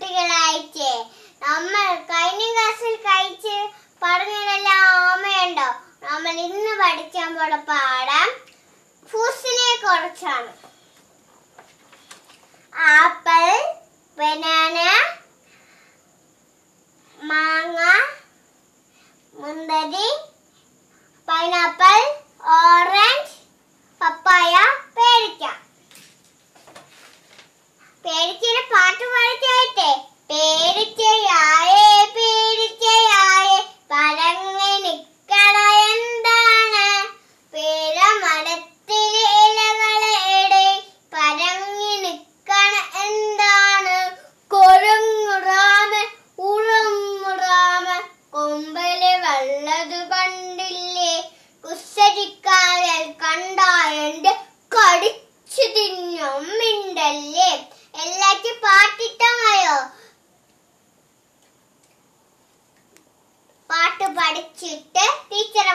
കുട്ടികളായിച്ചേ. നമ്മൾ കഴിഞ്ഞ ക്ലാസ്സിൽ കഴിച്ച് പറഞ്ഞതെല്ലാം ഓർമ്മയുണ്ടോ? നമ്മൾ ഇന്ന് പഠിക്കാൻ പോണ പാഠം ഫ്രൂട്ട്സിനെ കുറിച്ചാണ്. ആപ്പിൾ ബനാന മാങ്ങ മുന്തിരി പൈനാപ്പിൾ படிச்சுட்டு டீச்சரை